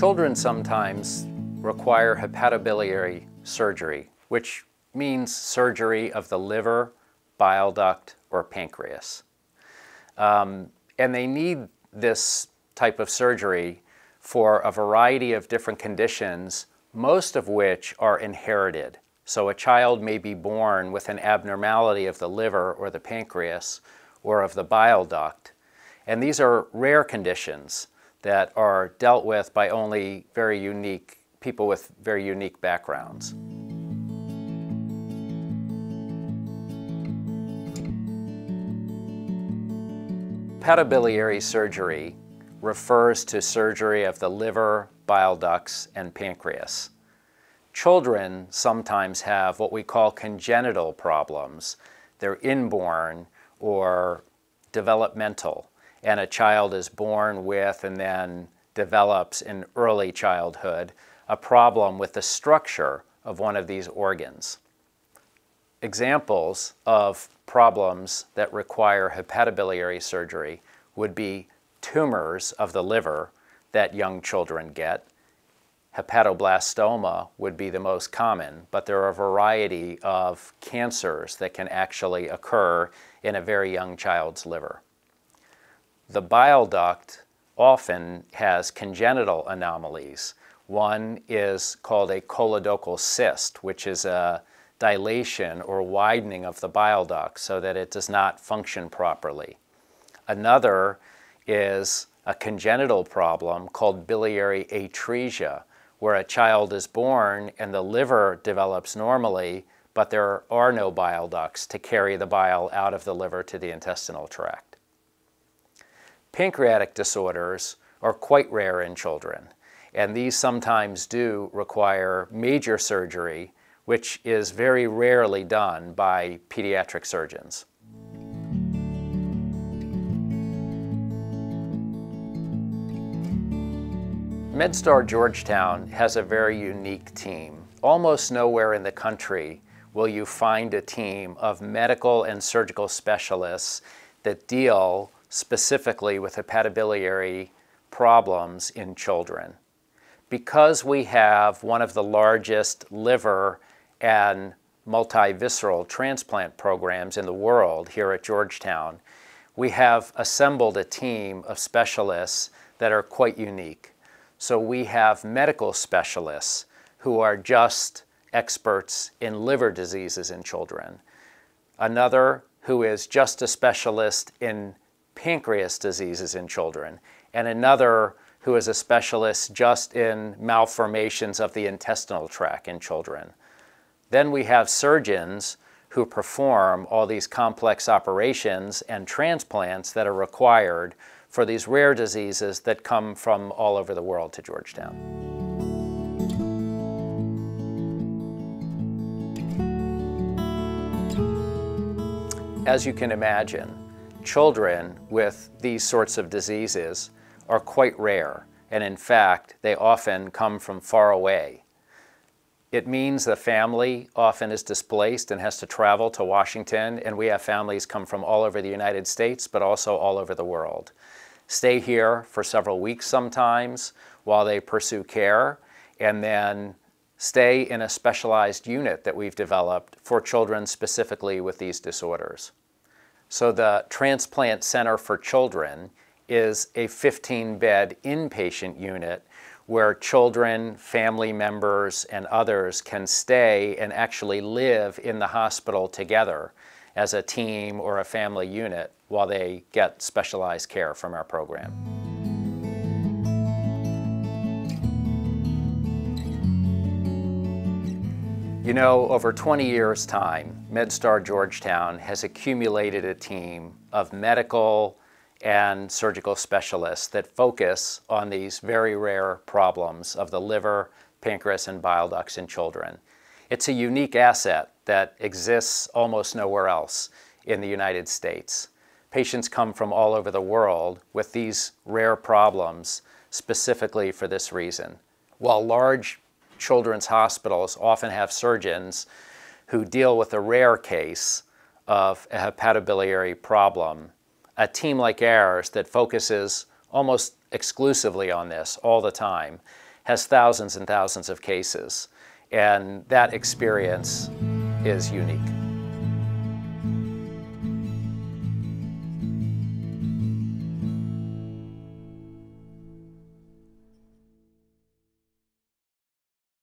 Children sometimes require hepatobiliary surgery, which means surgery of the liver, bile duct, or pancreas. Um, and they need this type of surgery for a variety of different conditions, most of which are inherited. So a child may be born with an abnormality of the liver or the pancreas or of the bile duct. And these are rare conditions that are dealt with by only very unique people with very unique backgrounds. Hepatobiliary surgery refers to surgery of the liver, bile ducts, and pancreas. Children sometimes have what we call congenital problems. They're inborn or developmental, and a child is born with and then develops in early childhood a problem with the structure of one of these organs. Examples of problems that require hepatobiliary surgery would be tumors of the liver that young children get. Hepatoblastoma would be the most common, but there are a variety of cancers that can actually occur in a very young child's liver. The bile duct often has congenital anomalies. One is called a choledochal cyst, which is a dilation or widening of the bile duct so that it does not function properly. Another is a congenital problem called biliary atresia, where a child is born and the liver develops normally, but there are no bile ducts to carry the bile out of the liver to the intestinal tract. Pancreatic disorders are quite rare in children, and these sometimes do require major surgery, which is very rarely done by pediatric surgeons. MedStar Georgetown has a very unique team. Almost nowhere in the country will you find a team of medical and surgical specialists that deal specifically with hepatobiliary problems in children. Because we have one of the largest liver and multivisceral transplant programs in the world here at Georgetown, we have assembled a team of specialists that are quite unique. So we have medical specialists who are just experts in liver diseases in children. Another who is just a specialist in pancreas diseases in children, and another who is a specialist just in malformations of the intestinal tract in children. Then we have surgeons who perform all these complex operations and transplants that are required for these rare diseases that come from all over the world to Georgetown. As you can imagine, children with these sorts of diseases are quite rare, and in fact, they often come from far away. It means the family often is displaced and has to travel to Washington, and we have families come from all over the United States, but also all over the world stay here for several weeks sometimes while they pursue care, and then stay in a specialized unit that we've developed for children specifically with these disorders. So the Transplant Center for Children is a 15-bed inpatient unit where children, family members, and others can stay and actually live in the hospital together as a team or a family unit while they get specialized care from our program. You know, over 20 years' time, MedStar Georgetown has accumulated a team of medical and surgical specialists that focus on these very rare problems of the liver, pancreas, and bile ducts in children. It's a unique asset that exists almost nowhere else in the United States. Patients come from all over the world with these rare problems specifically for this reason. While large children's hospitals often have surgeons who deal with a rare case of a hepatobiliary problem, a team like ours that focuses almost exclusively on this all the time has thousands and thousands of cases. And that experience is unique.